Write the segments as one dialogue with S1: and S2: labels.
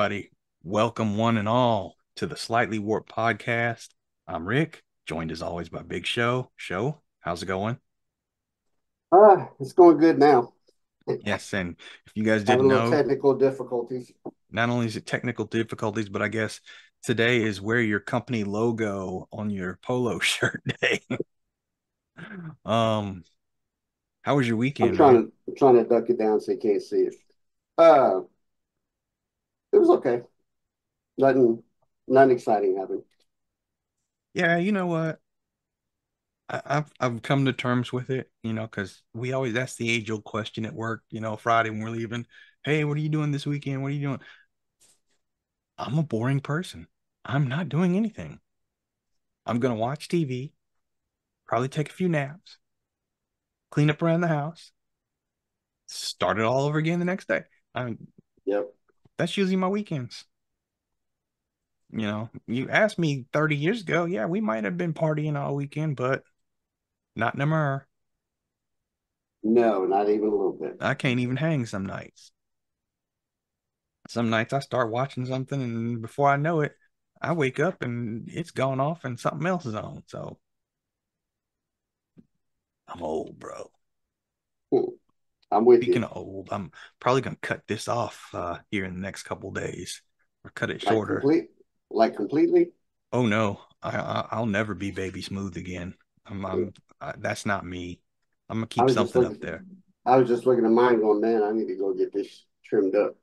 S1: Everybody. Welcome, one and all, to the Slightly Warped podcast. I'm Rick, joined as always by Big Show. Show, how's it going?
S2: Ah, it's going good now.
S1: Yes, and if you guys didn't know,
S2: technical difficulties.
S1: not only is it technical difficulties, but I guess today is where your company logo on your polo shirt day. Um, how was your weekend?
S2: I'm
S1: trying
S2: to I'm trying to duck it down so you can't see it. Uh, it was okay. Nothing, nothing exciting happened.
S1: Yeah, you know what? I, I've I've come to terms with it, you know, because we always that's the age old question at work, you know, Friday when we're leaving. Hey, what are you doing this weekend? What are you doing? I'm a boring person. I'm not doing anything. I'm gonna watch TV, probably take a few naps, clean up around the house, start it all over again the next day. I mean,
S2: Yep.
S1: That's usually my weekends. You know, you asked me 30 years ago, yeah, we might have been partying all weekend, but not no more.
S2: No, not even a little bit.
S1: I can't even hang some nights. Some nights I start watching something, and before I know it, I wake up and it's gone off and something else is on. So I'm old, bro.
S2: Hmm. I'm with
S1: Speaking
S2: you.
S1: of old, I'm probably gonna cut this off uh, here in the next couple days or cut it
S2: Like
S1: shorter.
S2: complete, like completely.
S1: Oh no, I, I I'll never be baby smooth again. I'm, I'm I, that's not me. I'm gonna keep
S2: was just
S1: something up there.
S2: I was just looking at mine going, man, I need to go get this trimmed up.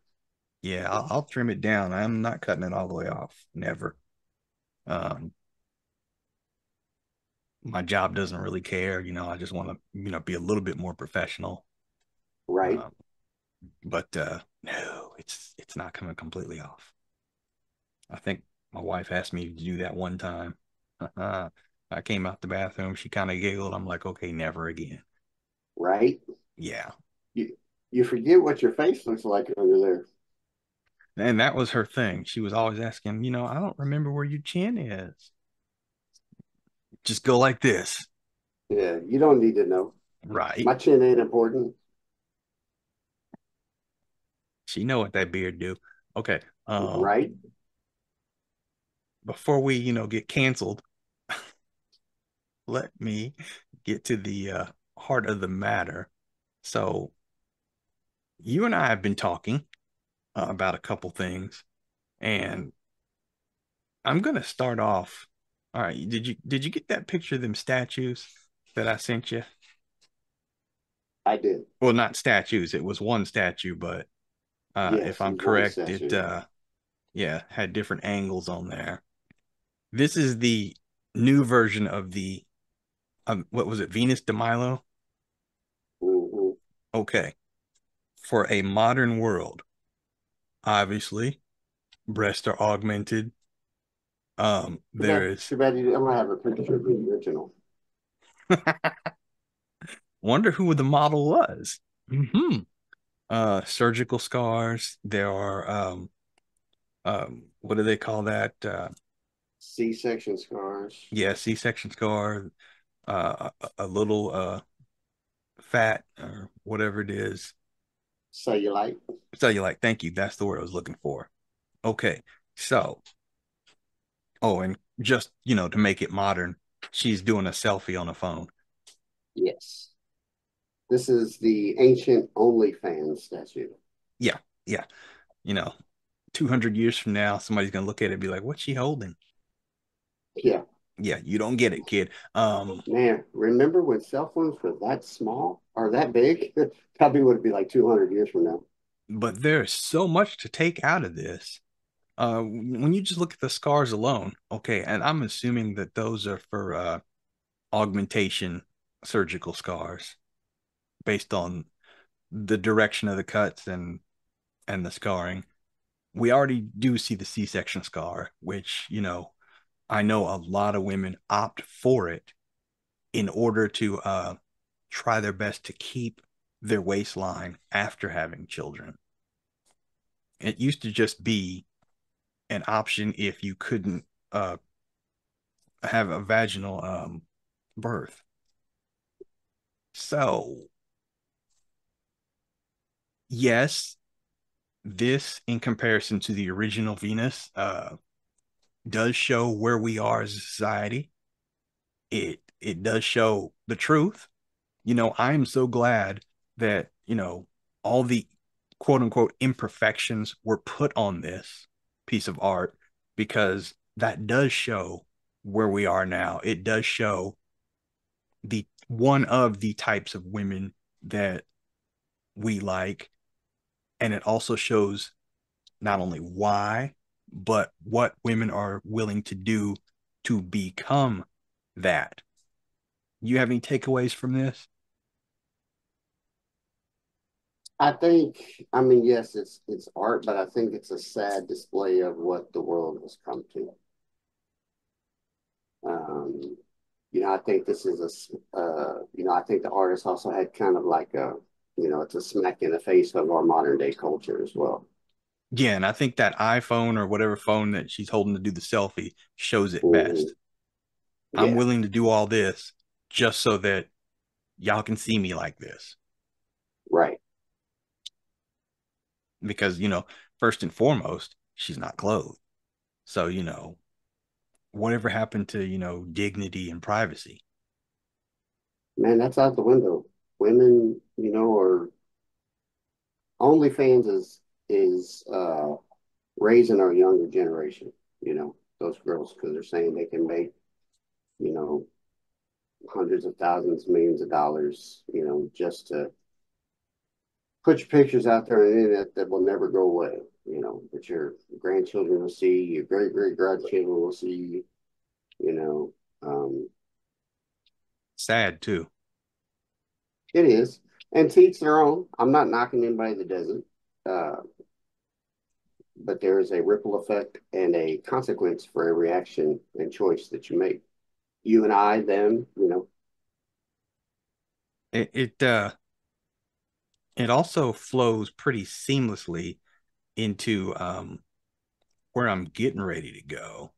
S1: Yeah, I'll, I'll trim it down. I'm not cutting it all the way off. Never. Um, my job doesn't really care. You know, I just want to, you know, be a little bit more professional.
S2: Right.
S1: Um, but uh, no, it's it's not coming completely off. I think my wife asked me to do that one time. I came out the bathroom. She kind of giggled. I'm like, okay, never again.
S2: Right.
S1: Yeah.
S2: You you forget what your face looks like under there.
S1: And that was her thing. She was always asking, you know, I don't remember where your chin is. Just go like this.
S2: Yeah, you don't need to know.
S1: Right.
S2: My chin ain't important.
S1: She know what that beard do. Okay. Um,
S2: Right.
S1: before we, you know, get canceled, let me get to the uh, heart of the matter. So you and I have been talking uh, about a couple things, and I'm gonna start off. All right, did you did you get that picture of them statues that I sent you?
S2: I did.
S1: Well, not statues. It was one statue, but uh,
S2: Yes,
S1: if I'm correct, it uh, yeah had different angles on there. This is the new version of the um, what was it, Venus de Milo?
S2: hmm
S1: Okay, for a modern world, obviously, breasts are augmented. Um, there is
S2: too bad you, I'm gonna have a picture of the original.
S1: wonder who the model was. hmm Uh, surgical scars. There are um, um, what do they call that? Uh,
S2: C-section scars,
S1: yeah, C-section scar. Uh, a, a little uh fat or whatever it is.
S2: cellulite.
S1: Cellulite. Thank you. That's the word I was looking for. Okay, so oh, and just you know to make it modern, she's doing a selfie on a phone.
S2: Yes. This is the ancient OnlyFans statue.
S1: Yeah, yeah. You know, two hundred years from now, somebody's gonna look at it and be like, "What's she holding?"
S2: Yeah.
S1: Yeah, you don't get it, kid. Um,
S2: Man, remember when cell phones were that small or that big? Probably would be like 200 years from now.
S1: but there's so much to take out of this. Uh, when you just look at the scars alone, okay, and I'm assuming that those are for uh augmentation surgical scars based on the direction of the cuts and and the scarring. We already do see the C-section scar, which, you know, I know a lot of women opt for it in order to uh try their best to keep their waistline after having children. It used to just be an option if you couldn't uh have a vaginal um birth. So, yes, this in comparison to the original Venus uh, does show where we are as a society. It it does show the truth. You know, I am so glad that, you know, all the quote unquote imperfections were put on this piece of art because that does show where we are now. It does show the one of the types of women that we like and it also shows not only why but what women are willing to do to become that you have any takeaways from this
S2: I think, I mean, yes, it's it's art, but I think it's a sad display of what the world has come to. Um, you know, I think this is a, uh, you know, I think the artist also had kind of like a, you know, it's a smack in the face of our modern day culture as well.
S1: Yeah, and I think that iPhone or whatever phone that she's holding to do the selfie shows it best. Mm-hmm. Yeah. I'm willing to do all this just so that y'all can see me like this.
S2: Right.
S1: Because, you know, first and foremost, she's not clothed. So, you know, whatever happened to you know dignity and privacy
S2: man that's out the window women you know are OnlyFans is is uh raising our younger generation you know those girls because they're saying they can make you know hundreds of thousands millions of dollars you know just to put your pictures out there on the internet that will never go away you know, that your grandchildren will see, your great great grandchildren will see, you know. Um,
S1: Sad too.
S2: It is. And teach their own. I'm not knocking anybody that doesn't. Uh, but there is a ripple effect and a consequence for every action and choice that you make. You and I, them, you know.
S1: It it uh it also flows pretty seamlessly into um, where I'm getting ready to go.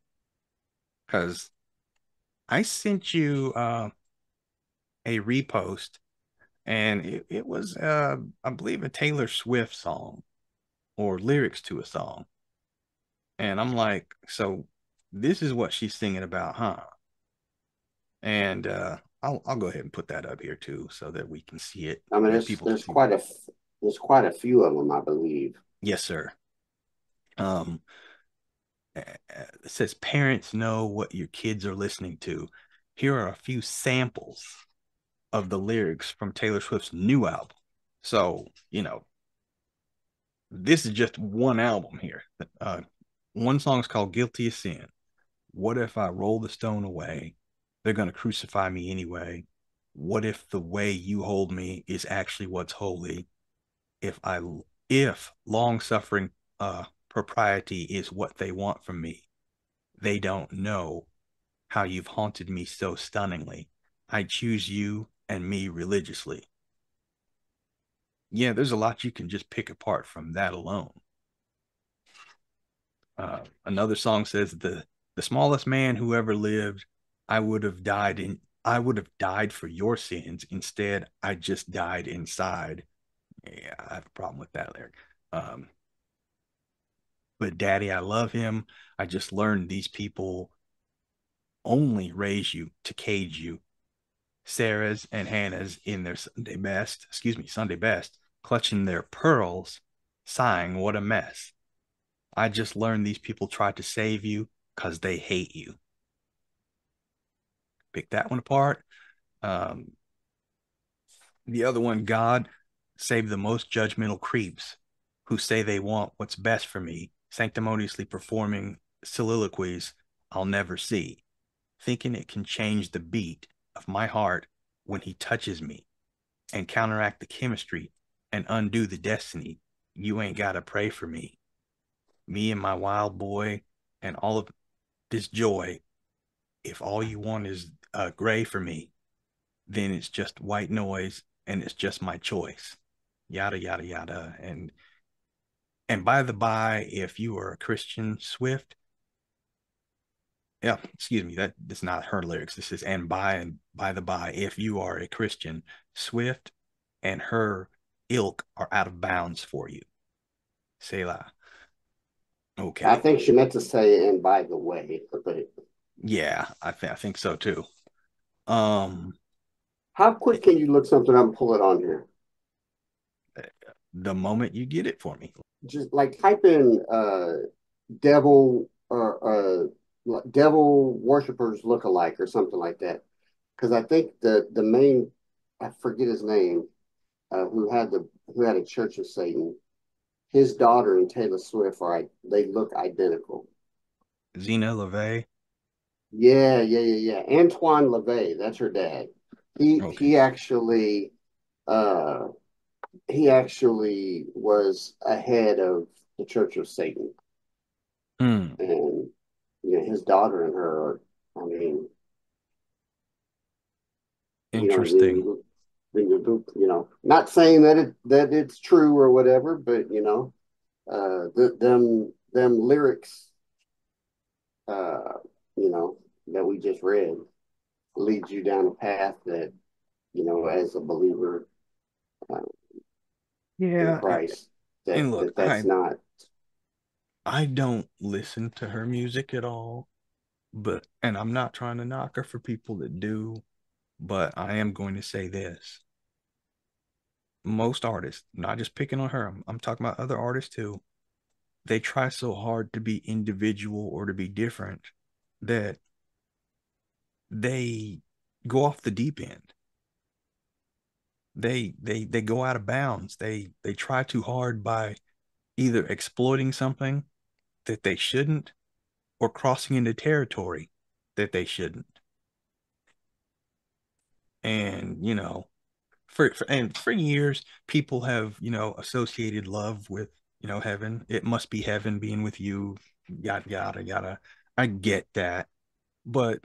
S1: Because I sent you uh, a repost, and it, it was, uh, I believe, a Taylor Swift song or lyrics to a song. And I'm like, so this is what she's singing about, huh? And uh, I'll I'll go ahead and put that up here too, so that we can see it.
S2: I mean, there's, there's quite a there's quite a few of them, I believe.
S1: Yes, sir. Um, it says parents know what your kids are listening to. Here are a few samples of the lyrics from Taylor Swift's new album. So, you know, this is just one album here. Uh, one song is called Guilty of Sin. What if I roll the stone away? They're going to crucify me anyway. What if the way you hold me is actually what's holy? If I if long suffering uh propriety is what they want from me. They don't know how you've haunted me so stunningly. I choose you and me religiously. Yeah, there's a lot you can just pick apart from that alone. Uh, another song says the the smallest man who ever lived, I would have died in I would have died for your sins. Instead, I just died inside. Yeah, I have a problem with that lyric. Um, but daddy, I love him. I just learned these people only raise you to cage you. Sarah's and Hannah's in their Sunday best, excuse me, Sunday best, clutching their pearls, sighing, What a mess. I just learned these people tried to save you because they hate you. Pick that one apart. Um, the other one, God, save the most judgmental creeps who say they want what's best for me sanctimoniously performing soliloquies I'll never see, thinking it can change the beat of my heart when he touches me and counteract the chemistry and undo the destiny. You ain't got to pray for me. Me and my wild boy and all of this joy. If all you want is uh, gray for me, then it's just white noise and it's just my choice. Yada, yada, yada. And and by the by, if you are a Christian Swift, yeah, excuse me, that that is not her lyrics. This is and by and by the by, if you are a Christian, Swift and her ilk are out of bounds for you. Selah. Okay.
S2: I think she meant to say, and by the way, but
S1: yeah, I think I think so too. Um,
S2: how quick can you look something up and pull it on here?
S1: The moment you get it for me.
S2: Just like type in uh devil or uh devil worshippers look alike or something like that. Because I think the the main I forget his name, uh, who had the who had a Church of Satan. His daughter and Taylor Swift are they look identical.
S1: Zeena LaVey.
S2: Yeah, yeah, yeah, yeah. Antoine LaVey, that's her dad. He okay. he actually uh he actually was ahead of the Church of Satan.
S1: Hmm.
S2: And you know, his daughter and her are, I mean
S1: interesting.
S2: You know, you know, not saying that it that it's true or whatever, but you know, uh, the, them them lyrics, uh, you know, that we just read, leads you down a path that, you know, as a believer, uh,
S1: yeah,
S2: in Christ, that,
S1: and look,
S2: that that's
S1: I,
S2: not.
S1: I don't listen to her music at all, but and I'm not trying to knock her for people that do but I am going to say this. Most artists, not just picking on her, I'm, I'm talking about other artists too, they try so hard to be individual or to be different that they go off the deep end. They they they go out of bounds. They they try too hard by either exploiting something that they shouldn't or crossing into territory that they shouldn't. And you know for, for and for years people have you know associated love with you know heaven. It must be heaven being with you yada yada yada. I get that. But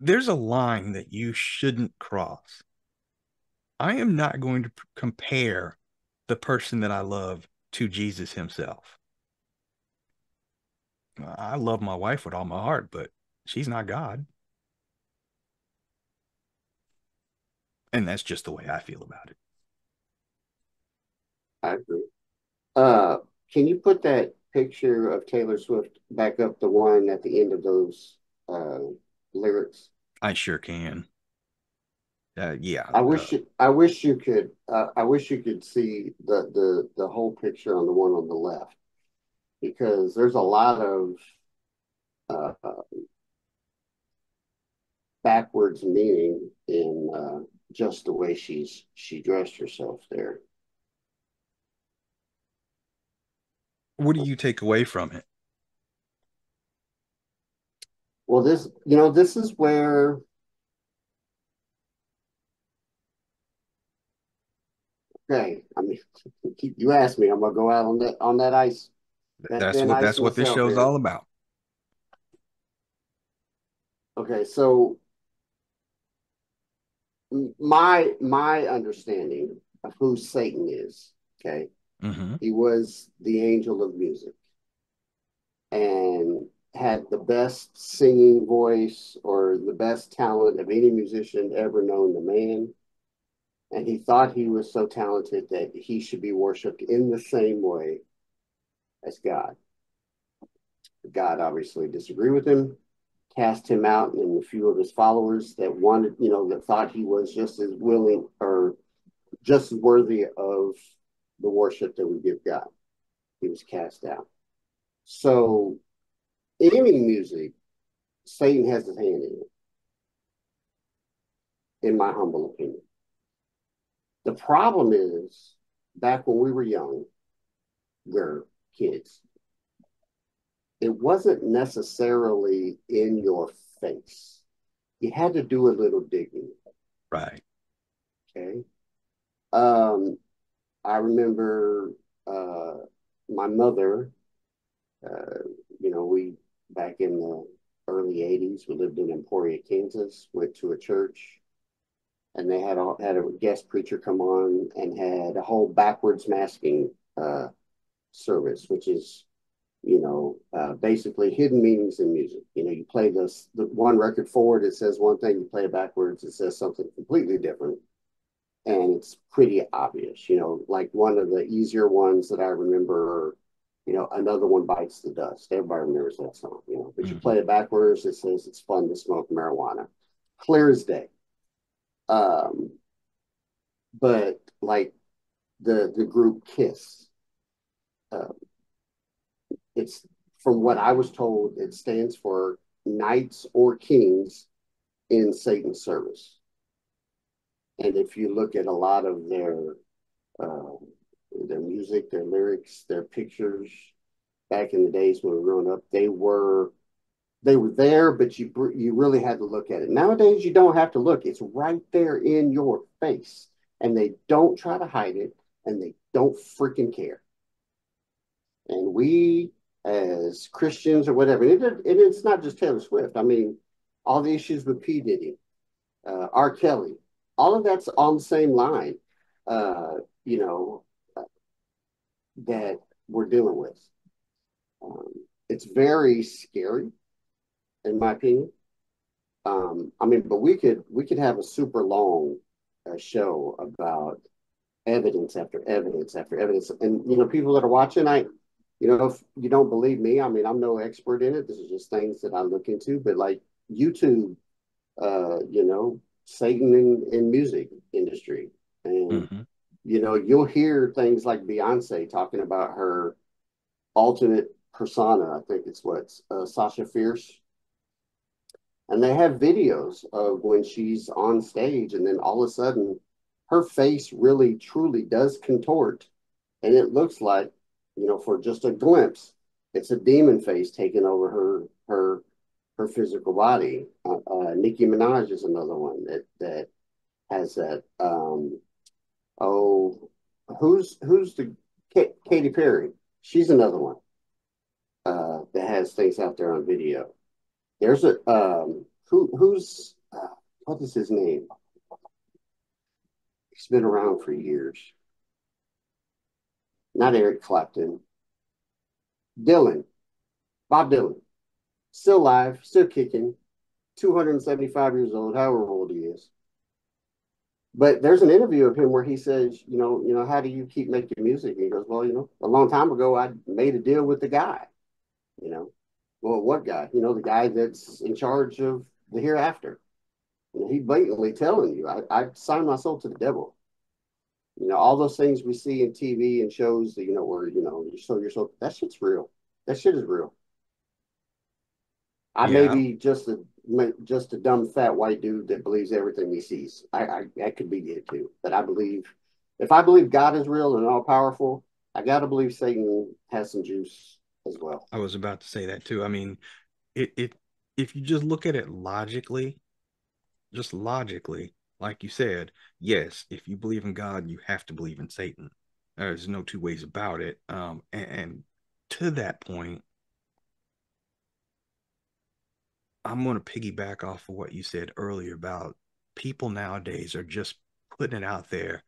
S1: there's a line that you shouldn't cross. I am not going to compare the person that i love to jesus himself i love my wife with all my heart but she's not god And that's just the way I feel about it.
S2: I agree. Uh, can you put that picture of Taylor Swift back up, the one at the end of those uh, lyrics?
S1: I sure can. Uh, yeah.
S2: I wish uh, you, I wish you could uh, I wish you could see the the the whole picture on the one on the left because there's a lot of uh, backwards meaning in uh, just the way she's she dressed herself there.
S1: What do you take away from it?
S2: Well, this you know this is where okay. I mean, you asked me, I'm gonna go out on that on that ice.
S1: That, that's what that's what this show's all about.
S2: Okay, so my my understanding of who Satan is, okay,
S1: mm-hmm.
S2: he was the angel of music and had the best singing voice or the best talent of any musician ever known to man. And he thought he was so talented that he should be worshiped in the same way as God. God obviously disagreed with him cast him out and a few of his followers that wanted, you know, that thought he was just as willing or just as worthy of the worship that we give God. He was cast out. So, in any music, Satan has his hand in it, in my humble opinion. The problem is, back when we were young, we're kids, it wasn't necessarily in your face. You had to do a little digging.
S1: Right.
S2: Okay. Um, I remember uh, my mother, uh, you know, we back in the early 80s, we lived in Emporia, Kansas, went to a church and they had a, had a guest preacher come on and had a whole backwards masking uh, service, which is you know, uh, basically hidden meanings in music. You know, you play this the one record forward, it says one thing, you play it backwards, it says something completely different. and it's pretty obvious. You know, like one of the easier ones that I remember, you know, another one bites the dust. Everybody remembers that song, you know, but mm-hmm. you play it backwards, it says it's fun to smoke marijuana. Clear as day. Um, but like the the group Kiss, uh, it's from what I was told, it stands for Knights or Kings in Satan's service. And if you look at a lot of their uh, their music, their lyrics, their pictures, back in the days when we were growing up, they were they were there, but you you really had to look at it. Nowadays, you don't have to look; it's right there in your face, and they don't try to hide it, and they don't freaking care. And we, as Christians or whatever, it, it, it's not just Taylor Swift. I mean, all the issues with P Diddy, uh, R. Kelly, all of that's on the same line, uh, you know, uh, that we're dealing with. Um, it's very scary, in my opinion. Um, I mean, but we could we could have a super long uh, show about evidence after evidence after evidence, and you know, people that are watching, I, you know, if you don't believe me, I mean, I'm no expert in it. This is just things that I look into, but like YouTube, uh, you know, Satan in, in music industry. And, mm-hmm. you know, you'll hear things like Beyonce talking about her alternate persona. I think it's what, uh, Sasha Fierce. And they have videos of when she's on stage and then all of a sudden her face really truly does contort. And it looks like, you know, for just a glimpse, it's a demon face taking over her her her physical body. Uh, uh, Nicki Minaj is another one that that has that. Um, oh, who's who's the K- Katy Perry? She's another one uh, that has things out there on video. There's a um, who who's uh, what is his name? He's been around for years. Not Eric Clapton. Dylan, Bob Dylan still alive, still kicking, 275 years old, however old he is. But there's an interview of him where he says, you know, you know, how do you keep making music? And he goes, well, you know, a long time ago, I made a deal with the guy, you know, well, what guy? You know, the guy that's in charge of the hereafter. He blatantly telling you, I, I signed my soul to the devil. You know, all those things we see in TV and shows that, you know, where, you know, you sold your soul, that shit's real. That shit is real. I yeah. may be just a just a dumb fat white dude that believes everything he sees. I, I that could be it too. But I believe if I believe God is real and all powerful, I gotta believe Satan has some juice as well.
S1: I was about to say that too. I mean, it it if you just look at it logically, just logically, like you said, yes, if you believe in God, you have to believe in Satan. There's no two ways about it. Um, and, and to that point, I'm going to piggyback off of what you said earlier about people nowadays are just putting it out there.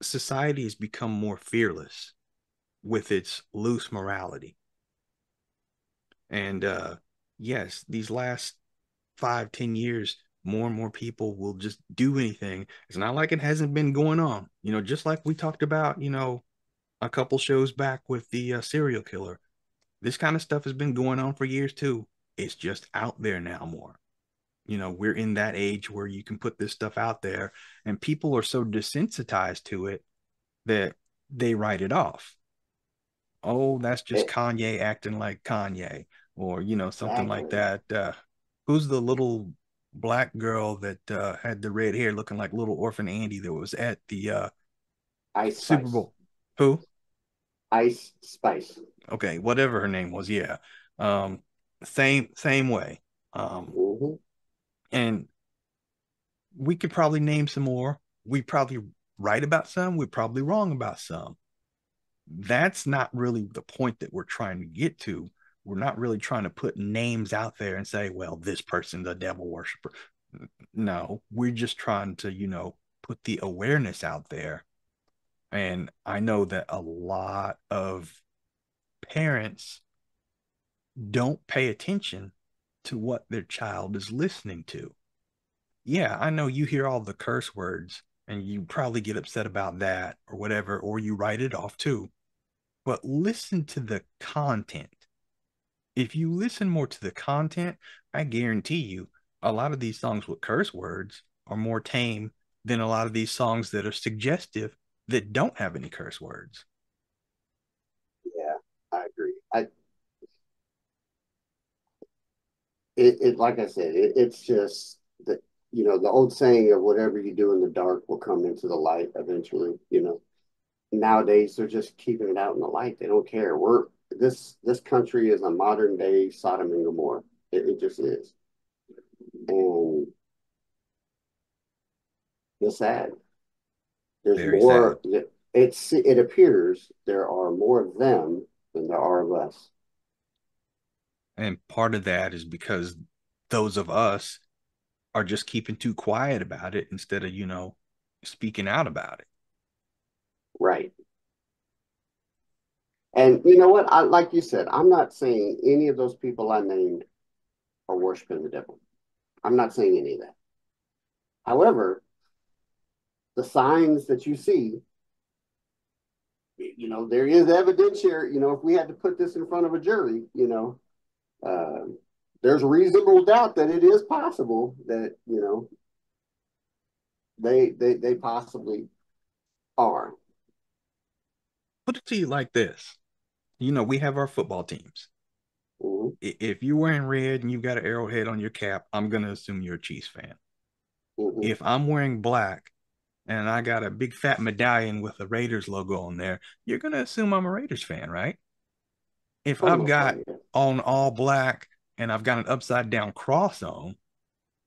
S1: Society has become more fearless with its loose morality. And uh, yes, these last five, ten years, more and more people will just do anything. It's not like it hasn't been going on. You know, just like we talked about, you know, a couple shows back with the uh, serial killer. This kind of stuff has been going on for years too it's just out there now more you know we're in that age where you can put this stuff out there and people are so desensitized to it that they write it off oh that's just kanye acting like kanye or you know something like that uh, who's the little black girl that uh, had the red hair looking like little orphan annie that was at the uh,
S2: ice
S1: super Spice. bowl who
S2: ice spice
S1: okay whatever her name was yeah um same same way. Um, mm-hmm. And we could probably name some more. We probably right about some. We're probably wrong about some. That's not really the point that we're trying to get to. We're not really trying to put names out there and say, well, this person's a devil worshiper. No, we're just trying to, you know, put the awareness out there. And I know that a lot of parents don't pay attention to what their child is listening to. Yeah, I know you hear all the curse words and you probably get upset about that or whatever, or you write it off too. But listen to the content. If you listen more to the content, I guarantee you a lot of these songs with curse words are more tame than a lot of these songs that are suggestive that don't have any curse words.
S2: Yeah, I agree. I it, it like I said, it, it's just that you know the old saying of whatever you do in the dark will come into the light eventually. You know, nowadays they're just keeping it out in the light. They don't care. We're this this country is a modern day Sodom and Gomorrah. It, it just is, and it's sad. There's
S1: Very
S2: more.
S1: sad.
S2: It's it appears there are more of them than there are of us.
S1: And part of that is because those of us are just keeping too quiet about it instead of, you know, speaking out about it.
S2: Right. And you know what? I like you said, I'm not saying any of those people I named are worshiping the devil. I'm not saying any of that. However, the signs that you see, you know, there is evidence here. You know, if we had to put this in front of a jury, you know, uh, there's reasonable doubt that it is possible that you know they they they possibly are.
S1: Put it to you like this. You know, we have our football teams.
S2: Mm-hmm.
S1: If you're wearing red and you've got an arrowhead on your cap, I'm going to assume you're a Chiefs fan.
S2: Mm-hmm.
S1: If I'm wearing black and I got a big fat medallion with a Raiders logo on there, you're going to assume I'm a Raiders fan, right? If I've got on all black and I've got an upside down cross on,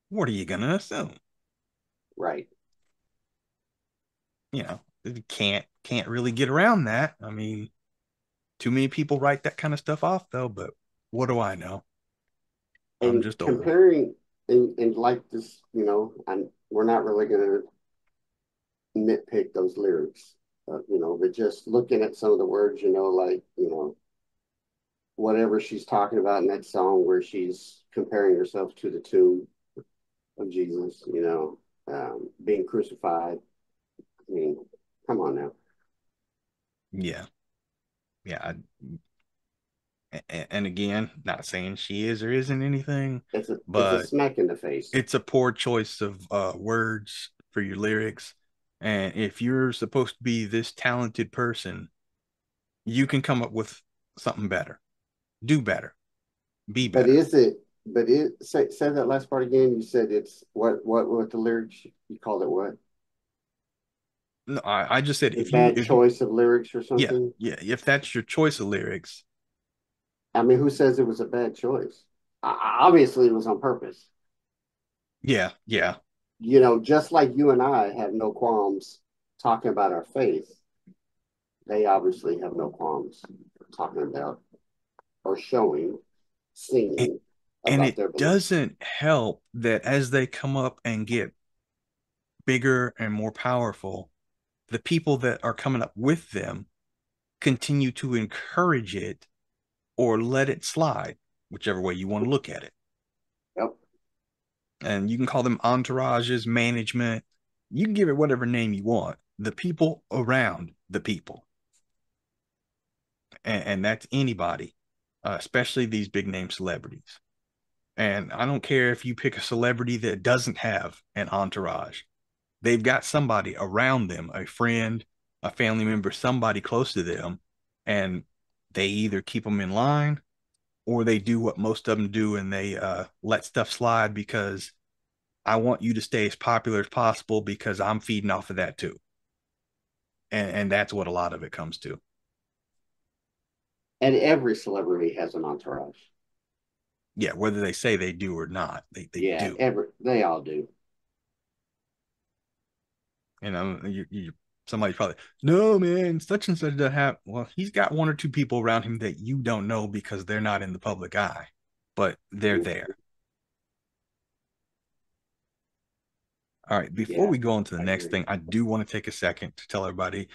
S1: what are you going to assume?
S2: Right.
S1: You know, you can't can't really get around that. I mean, too many people write that kind of stuff off though, but what do I know?
S2: And I'm just comparing and, and like this, you know, and we're not really going to nitpick those lyrics, uh, you know, but just looking at some of the words, you know, like, you know, whatever she's talking about in that song where she's comparing herself to the tomb of Jesus, you know, um, being crucified. I mean, come on now.
S1: Yeah. Yeah. I, and again, not saying she is or isn't anything,
S2: it's a,
S1: but
S2: it's a smack in the face.
S1: It's a poor choice of uh, words for your lyrics. And if you're supposed to be this talented person, you can come up with something better do better, be better.
S2: But is it? But it say, say that last part again. You said it's what what what the lyrics you called it what?
S1: No, I, I just said
S2: if bad you, if choice of lyrics or something.
S1: Yeah, yeah. If that's your choice of lyrics,
S2: I mean, who says it was a bad choice? Obviously, it was on purpose.
S1: Yeah, yeah.
S2: You know, just like you and I have no qualms talking about our faith, they obviously have no qualms talking about or showing, singing.
S1: And, and it doesn't help that as they come up and get bigger and more powerful, the people that are coming up with them continue to encourage it or let it slide, whichever way you want to look at it.
S2: Yep.
S1: And you can call them entourages, management. You can give it whatever name you want. The people around the people. And, and that's anybody uh, especially these big name celebrities. And I don't care if you pick a celebrity that doesn't have an entourage, they've got somebody around them, a friend, a family member, somebody close to them, and they either keep them in line or they do what most of them do and they uh, let stuff slide because I want you to stay as popular as possible because I'm feeding off of that too. And, and that's what a lot of it comes to.
S2: And every celebrity has an entourage.
S1: Yeah, whether they say they do or not, they, they
S2: yeah,
S1: do.
S2: Every, they all do.
S1: You know, you, you somebody's probably no man, such and such doesn't have. Well, he's got one or two people around him that you don't know because they're not in the public eye, but they're there. All right, before yeah, we go on to the I next agree. thing, I do want to take a second to tell everybody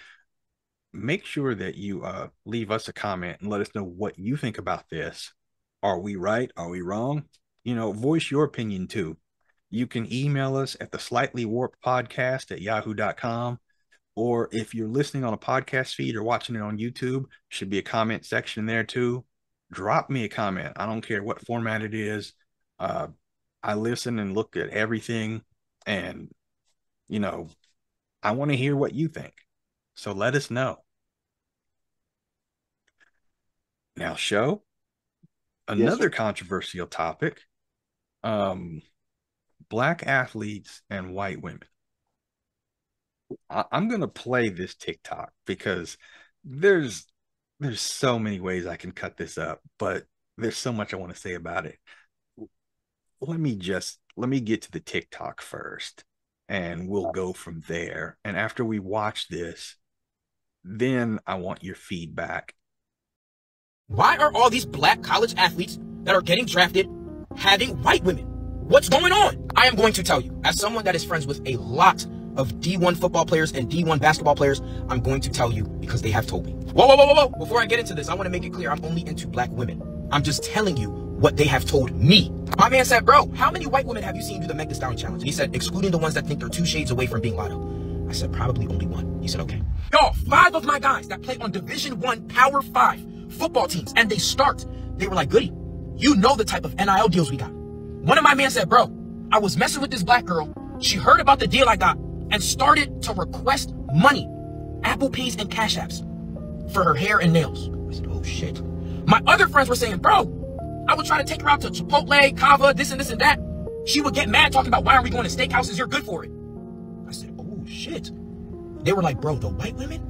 S1: make sure that you uh, leave us a comment and let us know what you think about this. Are we right? Are we wrong? You know, voice your opinion too. You can email us at the slightly warped podcast at yahoo.com. Or if you're listening on a podcast feed or watching it on YouTube, should be a comment section there too. Drop me a comment. I don't care what format it is. Uh, I listen and look at everything, and you know, I want to hear what you think. So let us know. Now, show another yes, controversial topic. Um, black athletes and white women. I, I'm gonna play this TikTok because there's there's so many ways I can cut this up, but there's so much I want to say about it. Let me just let me get to the TikTok first and we'll go from there. And after we watch this, then I want your feedback.
S3: Why are all these black college athletes that are getting drafted having white women? What's going on? I am going to tell you, as someone that is friends with a lot of D1 football players and D1 basketball players, I'm going to tell you because they have told me. Whoa, whoa, whoa, whoa, whoa. Before I get into this, I want to make it clear I'm only into black women. I'm just telling you what they have told me. My man said, bro, how many white women have you seen do the Meg Thee Stallion challenge? He said, excluding the ones that think they're two shades away from being Latto. I said, probably only one. He said, okay. Y'all, five of my guys that play on Division One Power Five football teams, and they start, they were like, goody, you know the type of NIL deals we got. One of my men said, bro, I was messing with this black girl. She heard about the deal I got and started to request money, Apple Pays and Cash Apps for her hair and nails. I said, oh shit. My other friends were saying, bro, I would try to take her out to Chipotle, Cava, this and this and that. She would get mad talking about why aren't we going to steakhouses? You're good for it. I said, oh shit. They were like, bro, the white women,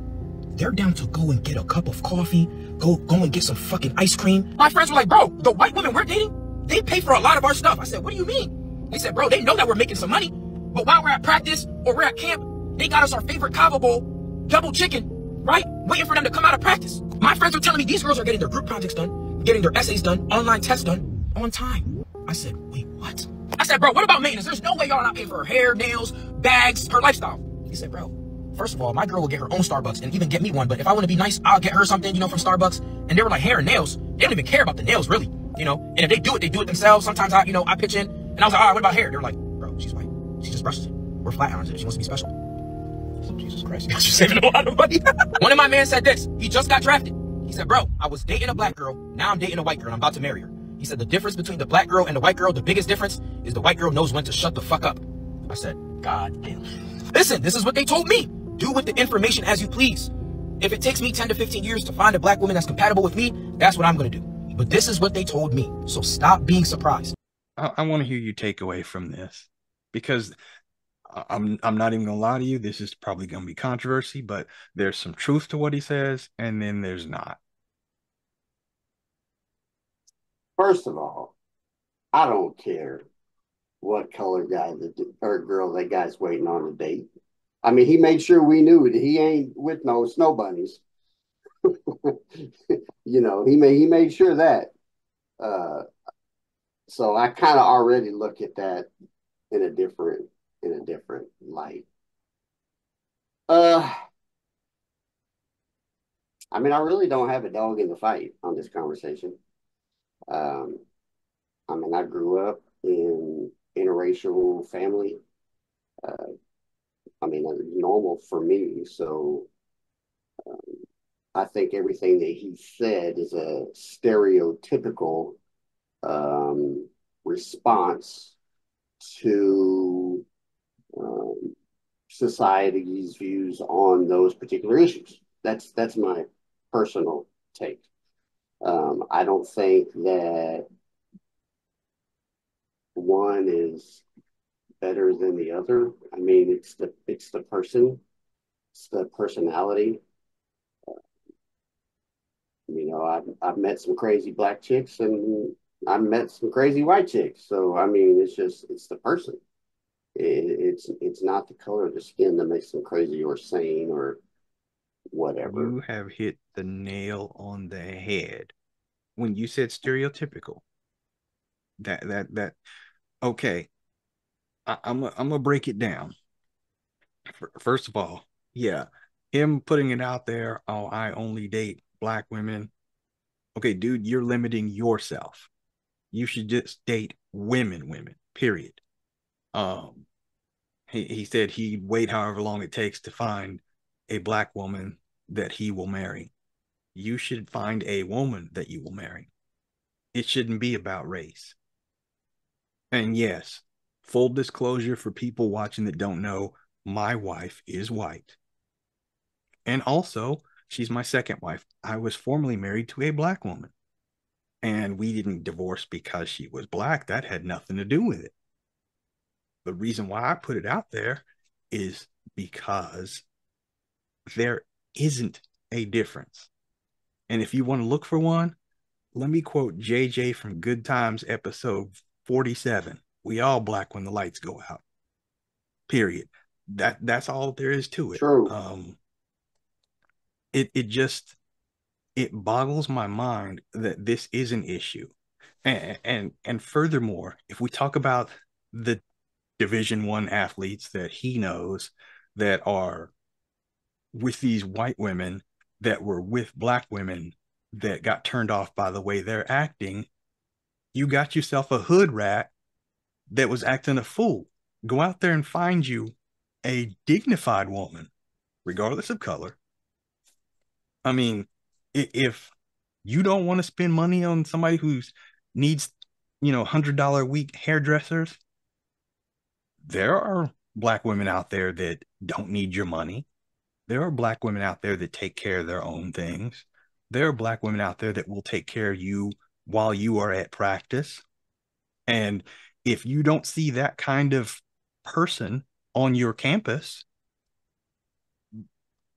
S3: they're down to go and get a cup of coffee, go go and get some fucking ice cream. My friends were like, bro, the white women we're dating, they pay for a lot of our stuff. I said, what do you mean? They said, bro, they know that we're making some money. But while we're at practice or we're at camp, they got us our favorite Cava Bowl, double chicken, right? Waiting for them to come out of practice. My friends are telling me these girls are getting their group projects done, getting their essays done, online tests done on time. I said, wait, what? I said, bro, what about maintenance? There's no way y'all not paying for her hair, nails, bags, her lifestyle. He said, bro, first of all, my girl will get her own Starbucks and even get me one. But if I want to be nice, I'll get her something, you know, from Starbucks. And they were like, hair and nails. They don't even care about the nails, really you know. And if they do it, they do it themselves. Sometimes I, you know, I pitch in, and I was like, all right, what about hair? They were like, bro, she's white. She just brushes it. We're flat irons it. She wants to be special. Jesus Christ, you're saving a lot of money. One of my men said this. He just got drafted. He said, bro, I was dating a black girl. Now I'm dating a white girl. I'm about to marry her. He said, the difference between the black girl and the white girl, the biggest difference is the white girl knows when to shut the fuck up. I said, God damn. Listen, this is what they told me. Do with the information as you please. If it takes me 10 to 15 years to find a black woman that's compatible with me, that's what I'm going to do. But this is what they told me. So stop being surprised.
S1: I, I want to hear you take away from this because I'm I'm not even gonna lie to you. This is probably gonna be controversy, but there's some truth to what he says, and then there's not.
S2: First of all, I don't care what color guy the or girl that guy's waiting on a date. I mean, he made sure we knew that he ain't with no snow bunnies. you know, he made he made sure that. Uh, so I kind of already look at that in a different in a different light. Uh, I mean, I really don't have a dog in the fight on this conversation. Um, I mean, I grew up in interracial family. Uh, I mean, normal for me. So, um, I think everything that he said is a stereotypical um, response to um, society's views on those particular issues. That's that's my personal take. Um, I don't think that one is better than the other. I mean, it's the it's the person, it's the personality you know, I've, I've met some crazy black chicks and I've met some crazy white chicks. So, I mean, it's just, it's the person. It, it's, it's not the color of the skin that makes them crazy or sane or whatever.
S1: You have hit the nail on the head when you said stereotypical. That, that, that, okay. I, I'm, I'm gonna break it down. First of all, yeah, him putting it out there. Oh, I only date black women. Okay, dude, you're limiting yourself. You should just date women, women, period. Um, he, he said he'd wait however long it takes to find a black woman that he will marry. You should find a woman that you will marry. It shouldn't be about race. And yes, full disclosure for people watching that don't know, my wife is white. And also, she's my second wife. I was formerly married to a black woman. And we didn't divorce because she was black. That had nothing to do with it. The reason why I put it out there is because there isn't a difference. And if you want to look for one, let me quote JJ from Good Times episode 47. We all black when the lights go out. Period. That that's all there is to it.
S2: True.
S1: Um it it just it boggles my mind that this is an issue. And and and furthermore, if we talk about the division 1 athletes that he knows that are with these white women that were with black women that got turned off by the way they're acting, you got yourself a hood rat that was acting a fool. Go out there and find you a dignified woman, regardless of color. I mean, if you don't want to spend money on somebody who needs, you know, hundred dollar a week hairdressers, there are black women out there that don't need your money. There are black women out there that take care of their own things. There are black women out there that will take care of you while you are at practice. And if you don't see that kind of person on your campus,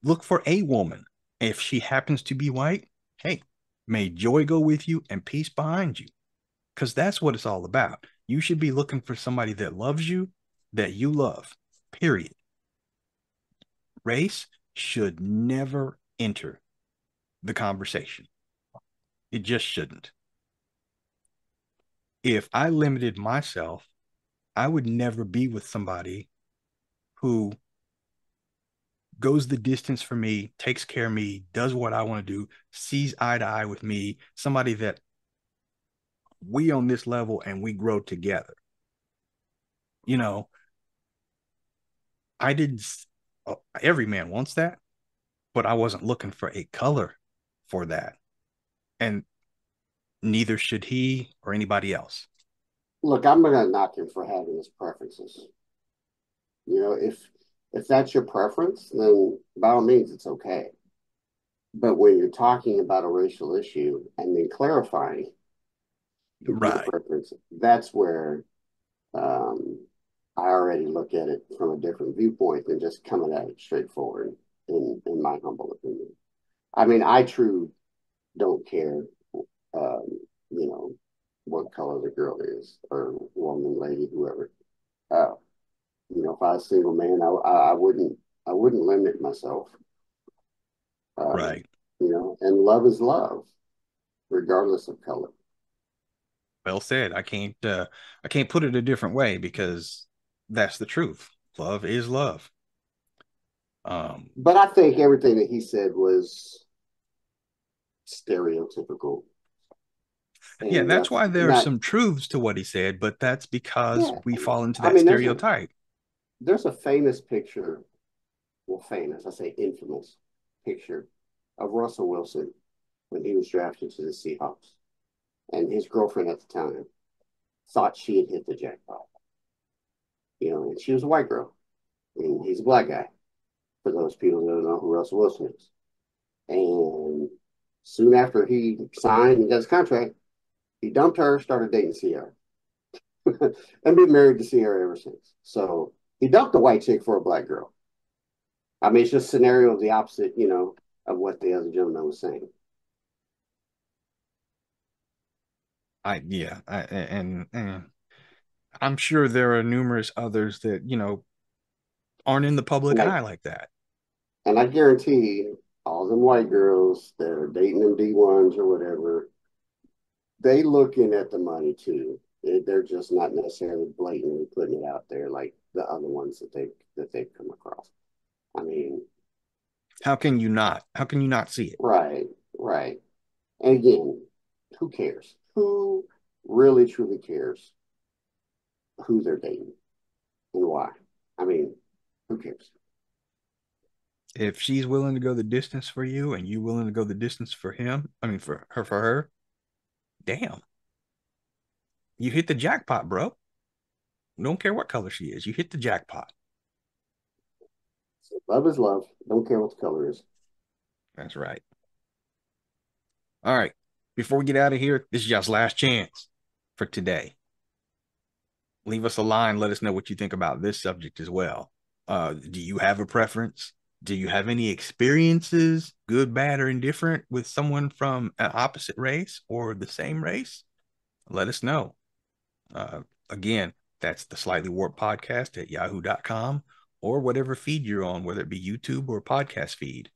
S1: look for a woman. If she happens to be white, hey, may joy go with you and peace behind you. Because that's what it's all about. You should be looking for somebody that loves you, that you love, period. Race should never enter the conversation. It just shouldn't. If I limited myself, I would never be with somebody who goes the distance for me, takes care of me, does what I want to do, sees eye to eye with me, somebody that we on this level and we grow together. You know, I didn't uh, every man wants that, but I wasn't looking for a color for that. And neither should he or anybody else.
S2: Look, I'm gonna knock him for having his preferences. You know, if if that's your preference, then by all means it's okay. But when you're talking about a racial issue and then clarifying
S1: right.
S2: preference, that's where um, I already look at it from a different viewpoint than just coming at it straightforward, in, in my humble opinion. I mean, I true don't care, um, you know, what color the girl is or woman, lady, whoever. Uh, you know, if I was a single man, I, I, I wouldn't, I wouldn't limit myself.
S1: Um, right.
S2: You know, and love is love, regardless of color.
S1: Well said. I can't, uh, I can't put it a different way because that's the truth. Love is love. Um,
S2: but I think everything that he said was stereotypical.
S1: And yeah, that's why there not, are some truths to what he said, but that's because yeah, we fall into that I mean, stereotype.
S2: There's a, famous picture, well, famous, I say infamous picture of Russell Wilson when he was drafted to the Seahawks. And his girlfriend at the time thought she had hit the jackpot. You know, and she was a white girl. And he's a black guy, for those people that don't know who Russell Wilson is. And soon after he signed and got his contract, he dumped her, started dating Ciara. and been married to Ciara ever since. So he dumped a white chick for a black girl. I mean, it's just scenario of the opposite, you know, of what the other gentleman was saying.
S1: I yeah, I, and, and I'm sure there are numerous others that, you know, aren't in the public like, eye like that.
S2: And I guarantee all them white girls that are dating them D1s or whatever, they looking at the money too. They're just not necessarily blatantly putting it out there like the other ones that they that they've come across. I mean,
S1: how can you not? How can you not see it?
S2: Right, right. And again, who cares? Who really truly cares who they're dating. And why? I mean, who cares?
S1: If she's willing to go the distance for you and you willing to go the distance for him, I mean for her for her, damn. You hit the jackpot, bro. Don't care what color she is. You hit the jackpot.
S2: Love is love. Don't care what the color is.
S1: That's right. All right. Before we get out of here, this is y'all's last chance for today. Leave us a line. Let us know what you think about this subject as well. Uh, do you have a preference? Do you have any experiences, good, bad, or indifferent, with someone from an opposite race or the same race? Let us know. Uh, again, that's the Slightly Warped podcast at yahoo.com or whatever feed you're on, whether it be YouTube or podcast feed.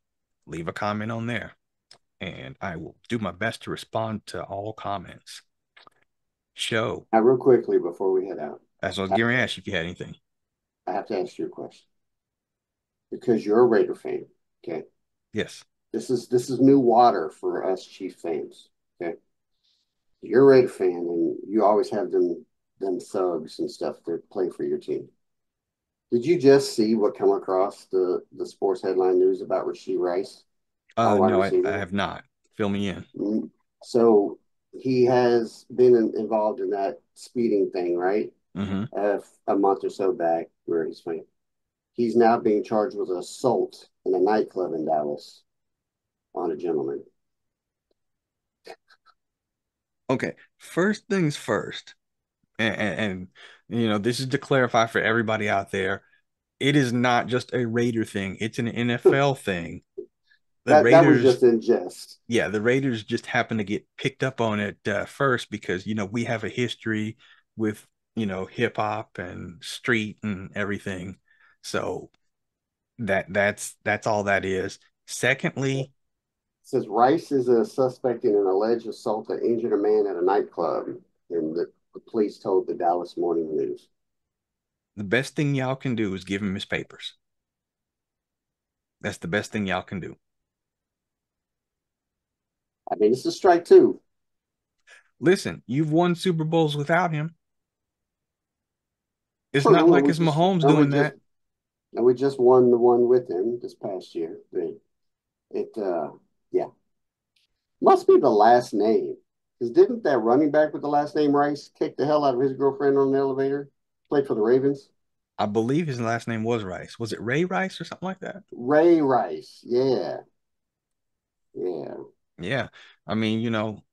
S1: Leave a comment on there and I will do my best to respond to all comments. Show.
S2: Now, real quickly before we head out,
S1: That's what I was going to ask if you had anything.
S2: I have to ask you a question because you're a Raider fan. Okay,
S1: Yes.
S2: this is this is new water for us Chief fans. Okay, you're a Raider fan, and you always have them them thugs and stuff that play for your team. Did you just see what come across the the sports headline news about Rashee Rice?
S1: Uh, no, I. I have not. Fill me in.
S2: Mm, So he has been in, involved in that speeding thing, right?
S1: hmm
S2: Uh, a month or so back, where he's funny. He's now being charged with assault in a nightclub in Dallas on a gentleman.
S1: Okay. First things first, and, and, and you know this is to clarify for everybody out there. It is not just a Raider thing; it's an NFL thing. The
S2: That, that was
S1: Raiders,
S2: just in jest.
S1: yeah, the Raiders just happen to get picked up on it uh, first because you know we have a history with you know hip hop and street and everything. So that that's that's all that is. Secondly,
S2: says Rice is a suspect in an alleged assault that injured a man at a nightclub, and the, the police told the Dallas Morning News.
S1: the best thing y'all can do is give him his papers. That's the best thing y'all can do.
S2: I mean, it's a strike two.
S1: Listen, you've won Super Bowls without him. It's
S2: Well,
S1: not like it's
S2: just-
S1: Mahomes
S2: we
S1: doing
S2: just-
S1: that.
S2: And we just won the one with him this past year. It, it uh, yeah, must be the last name. Because didn't that running back with the last name Rice kick the hell out of his girlfriend on the elevator? Played for the Ravens.
S1: I believe his last name was Rice. Was it Ray Rice or something like that?
S2: Ray Rice. Yeah. Yeah.
S1: Yeah. I mean, you know,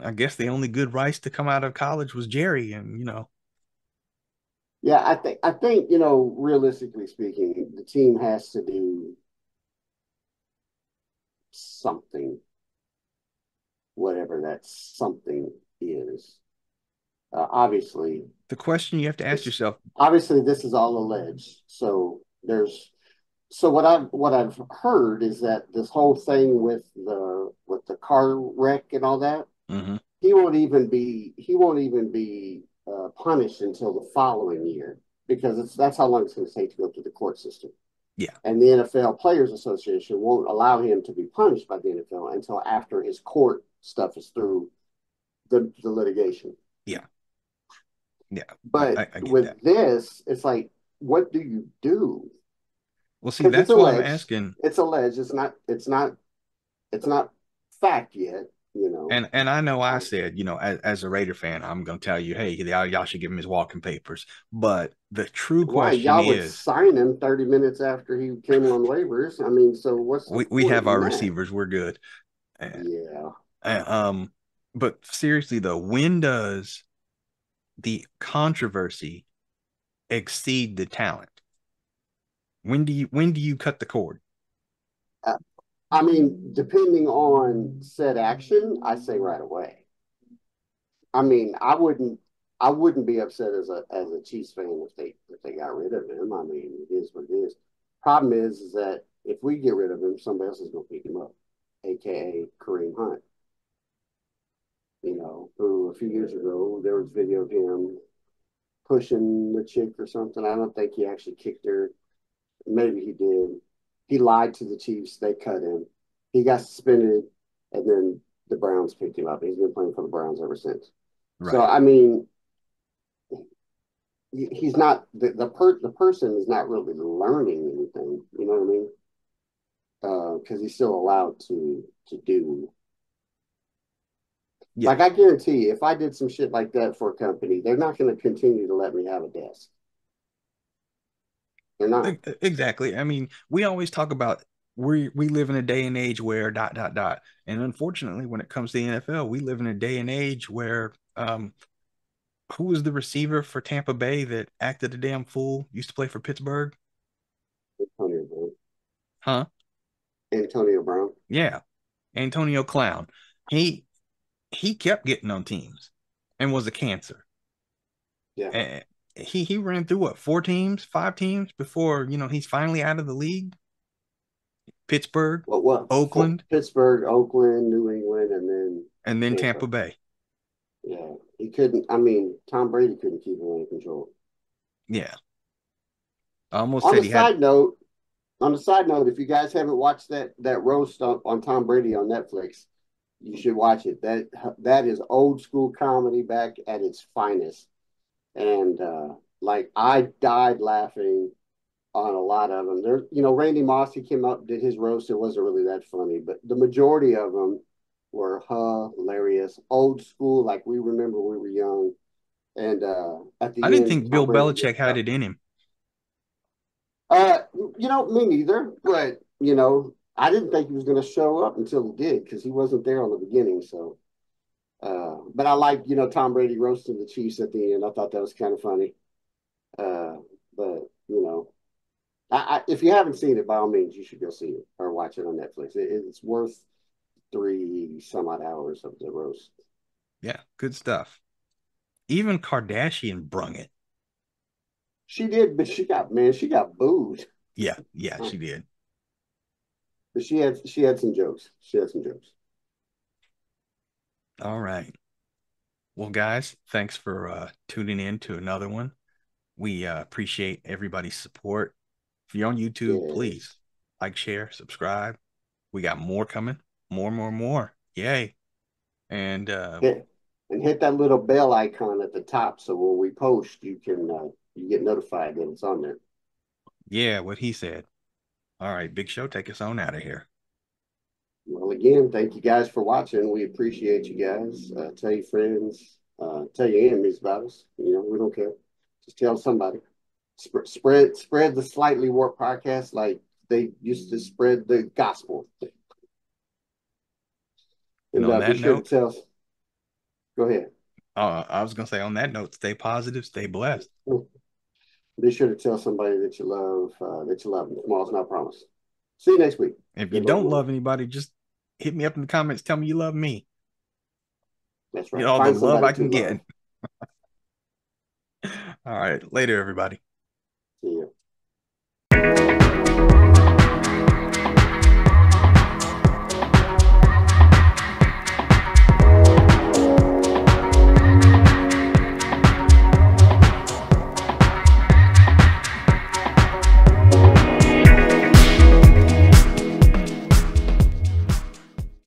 S1: I guess the only good Rice to come out of college was Jerry, and you know,
S2: Yeah, I think I think, you know, realistically speaking, the team has to do something, whatever that something is. Uh, obviously,
S1: the question you have to ask yourself,
S2: obviously this is all alleged. So there's so what I've what I've heard is that this whole thing with the with the car wreck and all that,
S1: mhm,
S2: he won't even be he won't even be uh, punished until the following year because it's that's how long it's going to take to go through the court system.
S1: Yeah.
S2: And the NFL Players Association won't allow him to be punished by the NFL until after his court stuff is through the the litigation.
S1: Yeah. Yeah,
S2: But
S1: I- I
S2: with
S1: that.
S2: this, it's like, what do you do?
S1: well, see, that's what I'm asking.
S2: It's alleged. It's not. It's not. It's not fact yet. You know.
S1: And and I know I said, you know, as, as a Raider fan, I'm gonna tell you, hey, y'all, y'all should give him his walking papers. But the true
S2: Why
S1: question
S2: y'all would
S1: is,
S2: sign him 30 minutes after he came on waivers? I mean, so what's
S1: we, we have our
S2: that?
S1: receivers, we're good. And,
S2: Yeah.
S1: uh, um, but seriously though, when does the controversy exceed the talent? When do you when do you cut the cord?
S2: I mean, depending on said action, I say right away. I mean, I wouldn't I wouldn't be upset as a as a Chiefs fan if they if they got rid of him. I mean, it is what it is. Problem is, is that if we get rid of him, somebody else is going to pick him up, aka Kareem Hunt. You know, who a few years ago there was video of him pushing the chick or something. I don't think he actually kicked her. Maybe he did. He lied to the Chiefs. They cut him. He got suspended, and then the Browns picked him up. He's been playing for the Browns ever since. So I mean, he's not the the per the person is not really learning anything. You know what I mean? Because uh, he's still allowed to to do. Yeah. Like I guarantee you, if I did some shit like that for a company, they're not going to continue to let me have a desk. They're not
S1: exactly. I mean, we always talk about we we live in a day and age where dot dot dot, and unfortunately, when it comes to the NFL, we live in a day and age where um, who was the receiver for Tampa Bay that acted a damn fool? Used to play for Pittsburgh.
S2: Antonio Brown.
S1: Huh?
S2: Antonio Brown.
S1: Yeah, Antonio Clown. He he kept getting on teams and was a cancer.
S2: Yeah.
S1: And he he ran through what four teams, five teams before you know he's finally out of the league. Pittsburgh,
S2: what, what?
S1: Oakland,
S2: Pittsburgh, Oakland, New England, and then
S1: and then Tampa, Tampa Bay.
S2: Yeah, he couldn't. I mean, Tom Brady couldn't keep him under control.
S1: Yeah. I almost
S2: on
S1: said
S2: a side had... note, on a side note, if you guys haven't watched that that roast on, on Tom Brady on Netflix, you should watch it. That that is old school comedy back at its finest, and uh, like I died laughing on a lot of them. There, you know, Randy Moss he came up did his roast. It wasn't really that funny, but the majority of them were hilarious, old school, like we remember we were young. And uh,
S1: at the I didn't think Bill Belichick had it in him.
S2: Uh, you know, me neither. But you know, I didn't think he was going to show up until he did because he wasn't there on the beginning. So, uh, but I like you know Tom Brady roasting the Chiefs at the end. I thought that was kind of funny. Uh, but you know, I, I, if you haven't seen it, by all means, you should go see it or watch it on Netflix. It, it's worth three some odd hours of the roast.
S1: Yeah, good stuff. Even Kardashian brung it.
S2: She did, but she got man, she got booed.
S1: Yeah, yeah, she did.
S2: But she had she had some jokes. She had some jokes.
S1: All right. Well, guys, thanks for uh, tuning in to another one. We uh, appreciate everybody's support. If you're on YouTube, yes. please like, share, subscribe. We got more coming more, more, more. Yay. And uh
S2: hit, and hit that little bell icon at the top so when we post you can uh you get notified that it's on there.
S1: Yeah, what he said. All right, Big Show, take us on out of here.
S2: Well, again, thank you guys for watching. We appreciate you guys. Uh, tell your friends, uh, tell your enemies about us. You know, we don't care. Just tell somebody. Sp- spread spread the slightly warped podcast like they used to spread the gospel.
S1: And, and on uh, that note, tell.
S2: Go ahead.
S1: Uh, I was gonna say on that note, stay positive, stay blessed.
S2: Be sure to tell somebody that you love uh, that you love them. Tomorrow's not promised. See you next week.
S1: If you don't love anybody, just hit me up in the comments. Tell me you love me.
S2: That's right.
S1: Know, all the love I can get. all right. Later, everybody.